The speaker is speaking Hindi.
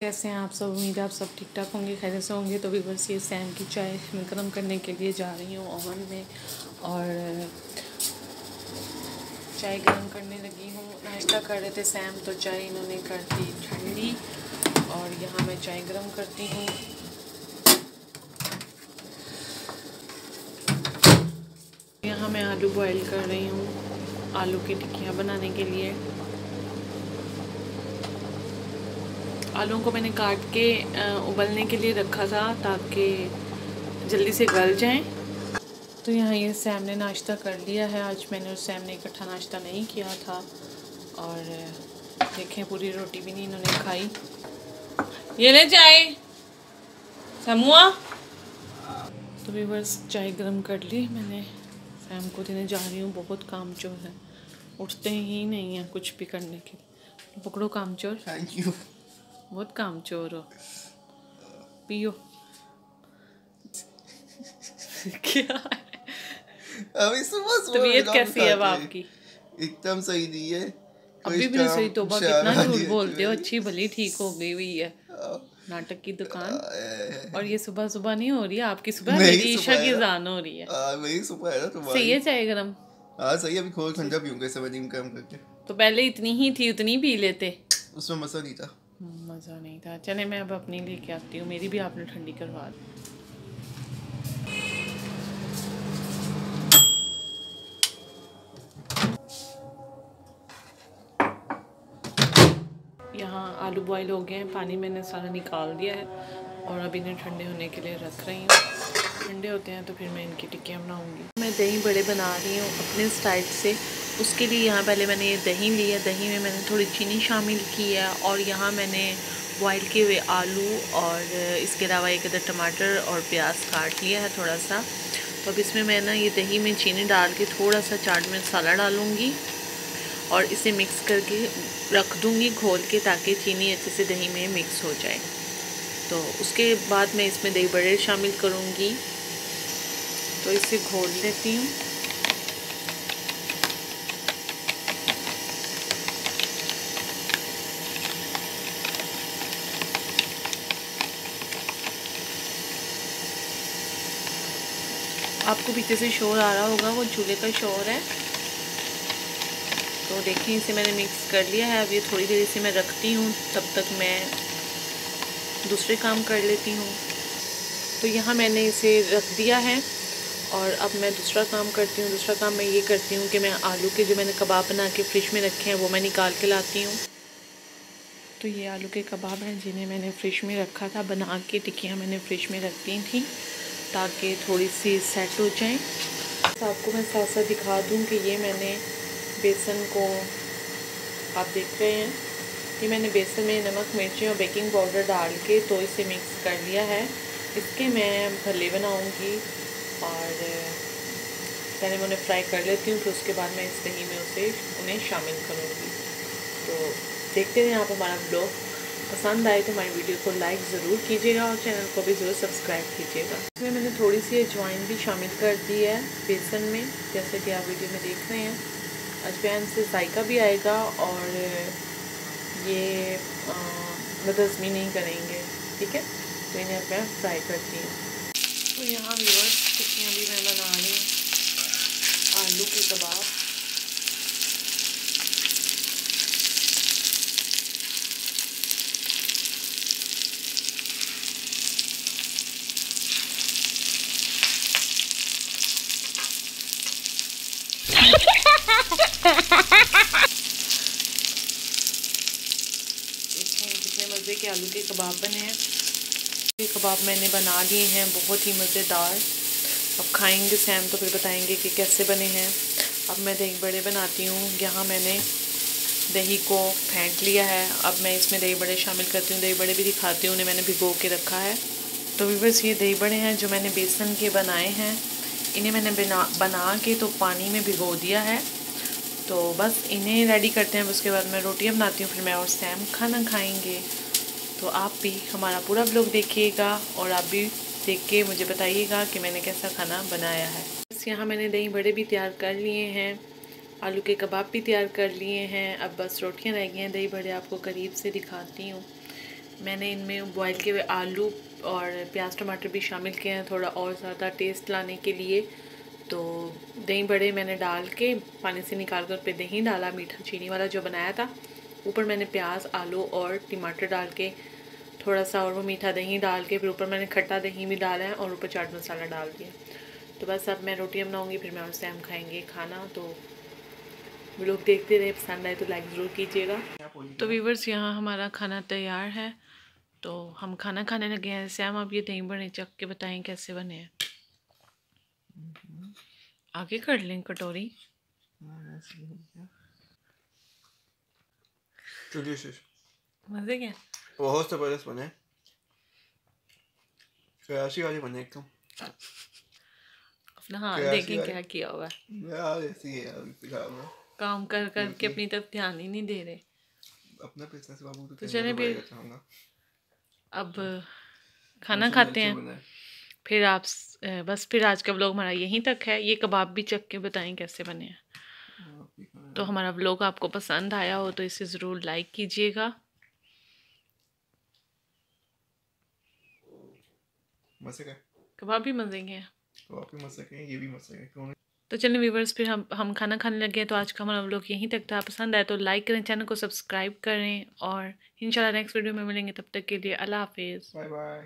कैसे हैं आप सब? उम्मीद है आप सब ठीक ठाक होंगे खैर से होंगे। तो भी बस ये सैम की चाय मैं गर्म करने के लिए जा रही हूँ ओवन में और चाय गर्म करने लगी हूँ। नाश्ता कर रहे थे सैम तो चाय इन्होंने कर दी ठंडी और यहाँ मैं चाय गर्म करती हूँ। यहाँ मैं आलू बॉईल कर रही हूँ, आलू की टिक्कियाँ बनाने के लिए। आलूओं को मैंने काट के उबलने के लिए रखा था ताकि जल्दी से गल जाएँ। तो यहाँ ये सैम ने नाश्ता कर लिया है। आज मैंने और सैम ने इकट्ठा नाश्ता नहीं किया था और देखें, पूरी रोटी भी नहीं इन्होंने खाई। ये ले चाय। समूआ। तो भी बस चाय गर्म कर ली मैंने। सैम को देने जा रही हूँ। बहुत काम चोर है। उठते ही नहीं है कुछ भी करने के लिए। पकड़ो काम चोर। थैंक यू बहुत काम चोर हो। पियो। क्या? अभी सुबह सुबह तबीयत कैसी है अब आपकी? एकदम सही नहीं है। अभी भी नहीं सही तो कितना झूठ बोलते हो अच्छी भली ठीक हो गई हुई है। नाटक की दुकान। और ये सुबह सुबह नहीं हो रही है आपकी सुबह मेरी ईशा की जान हो रही है। हाँ मेरी सुबह है ना तुम्हारी। सही है चाय गरम? हाँ सही है अभी खोल ठंडा पीऊँगा इसे मैं काम करके। तो पहले इतनी ही थी उतनी पी लेते। उसमें मज़ा नहीं था। मज़ा नहीं था। चले, मैं अब अपनी लेके आती हूँ? मेरी भी आपने ठंडी करवा दी। यहाँ आलू बॉईल हो गए हैं। पानी मैंने सारा निकाल दिया है और अभी इन्हें ठंडे होने के लिए रख रही हूँ। ठंडे होते हैं तो फिर मैं इनकी टिक्कियाँ बनाऊँगी। मैं दही बड़े बना रही हूँ अपने स्टाइल से। उसके लिए यहाँ पहले मैंने ये दही लिया। दही में मैंने थोड़ी चीनी शामिल की है और यहाँ मैंने बॉयल किए हुए आलू और इसके अलावा एक अदर टमाटर और प्याज काट लिया है थोड़ा सा तो अब इसमें मैं ना ये दही में चीनी डाल के थोड़ा सा चाट मसाला डालूँगी और इसे मिक्स करके रख दूँगी घोल के ताकि चीनी अच्छे से दही में मिक्स हो जाए। तो उसके बाद मैं इसमें दही बड़े शामिल करूँगी। तो इसे घोल लेती हूँ। आपको पीछे से शोर आ रहा होगा, वो चूल्हे का शोर है। तो देखिए, इसे मैंने मिक्स कर लिया है। अब ये थोड़ी देर इसे मैं रखती हूँ, तब तक मैं दूसरे काम कर लेती हूँ। तो यहाँ मैंने इसे रख दिया है और अब मैं दूसरा काम करती हूँ। दूसरा काम मैं ये करती हूँ कि मैं आलू के जो मैंने कबाब बना के फ्रिज में रखे हैं, वो मैं निकाल के लाती हूँ। तो ये आलू के कबाब हैं, जिन्हें मैंने फ्रिज में रखा था, बना के टिक्कियाँ मैंने फ्रिज में रख दी थी। ताकि थोड़ी सी सेट हो जाए। आपको मैं साथ साथ दिखा दूँ कि ये मैंने बेसन को आप देख रहे हैं। कि मैंने बेसन में नमक, मिर्ची और बेकिंग पाउडर डाल के तो इसे मिक्स कर लिया है। इसके मैं भले बनाऊँगी और पहले मैं उन्हें फ्राई कर लेती हूँ, फिर उसके बाद मैं इस दही में उसे, उन्हें शामिल करूँगी। तो देखते हैं आप हमारा ब्लॉग पसंद आए तो हमारी वीडियो को लाइक ज़रूर कीजिएगा और चैनल को भी ज़रूर सब्सक्राइब कीजिएगा। इसमें मैंने थोड़ी सी अजवाइन भी शामिल कर दी है बेसन में, जैसे कि आप वीडियो में देख रहे हैं। अजवाइन से जायका भी आएगा और ये बदज़मी नहीं करेंगे, ठीक है? तो इन्हें मैं फ्राई करती हूँ। तो यहाँ व्यूअर्स टिक्कियाँ भी मैं बना रही हूँ। आलू के कबाब। कितने मज़े के आलू के कबाब बने हैं। ये कबाब मैंने बना लिए हैं, बहुत ही मज़ेदार। अब खाएँगे सैम तो फिर बताएँगे कि कैसे बने हैं। अब मैं दही बड़े बनाती हूँ। यहाँ मैंने दही को फेंट लिया है। अब मैं इसमें दही बड़े शामिल करती हूँ। दही बड़े भी दिखाती हूँ, उन्हें मैंने भिगो के रखा है। तो भी बस ये दही बड़े हैं जो मैंने बेसन के बनाए हैं। इन्हें मैंने बना बना के तो पानी में भिगो दिया है। तो बस इन्हें रेडी करते हैं उसके बाद मैं रोटियाँ बनाती हूँ, फिर मैं और सैम खाना खाएँगे। तो आप भी हमारा पूरा ब्लॉग देखिएगा और आप भी देख के मुझे बताइएगा कि मैंने कैसा खाना बनाया है। बस यहाँ मैंने दही बड़े भी तैयार कर लिए हैं, आलू के कबाब भी तैयार कर लिए हैं। अब बस रोटियाँ रह गई हैं, दही बड़े आपको करीब से दिखाती हूँ। मैंने इनमें बॉयल किए हुए आलू और प्याज टमाटर भी शामिल किए हैं, थोड़ा और ज़्यादा टेस्ट लाने के लिए। तो दही बड़े मैंने डाल के पानी से निकाल कर पे दही डाला, मीठा चीनी वाला जो बनाया था, ऊपर मैंने प्याज, आलू और टमाटर डाल के थोड़ा सा और वो मीठा दही डाल के फिर ऊपर मैंने खट्टा दही भी डाला है और ऊपर चाट मसाला डाल दिया। तो बस अब मैं रोटियाँ बनाऊँगी, फिर मैं उससे हम खाएँगे खाना। तो लोग देखते रहे, पसंद आए तो लाइक ज़रूर कीजिएगा। तो वीवर्स यहाँ हमारा खाना तैयार है। तो हम खाना खाने लगे हैं। सैम आप ये दही बड़े चख के बताएँ कैसे बने हैं? आगे कर लें कटोरी। मज़े क्या? बहुत ज़बरदस्त बने। कराची वाले बने एकदम। अपना हाँ देखें क्या किया हुआ यार ऐसी है यार काम कर कर के अपनी तरफ़ ध्यान ही नहीं दे रहे। अपना बिज़नेस बाबू तो चलें चाहूँगा। अब खाना खाते है। फिर आप बस फिर आज का व्लॉग हमारा यहीं तक है। ये कबाब भी चख के बताएँ कैसे बने हैं। तो हमारा व्लॉग आपको पसंद आया हो तो इसे ज़रूर लाइक कीजिएगा। कबाब भी मज़े के हैं। तो भी मज़े का ये भी मज़े का क्यों तो चलिए व्यूवर्स फिर हम हम खाना खाने लगे हैं तो आज का हमारा व्लॉग यहीं तक था। पसंद आए तो लाइक करें चैनल को सब्सक्राइब करें और इंशाल्लाह नेक्स्ट वीडियो में मिलेंगे तब तक के लिए अल्लाह हाफिज़। Bye bye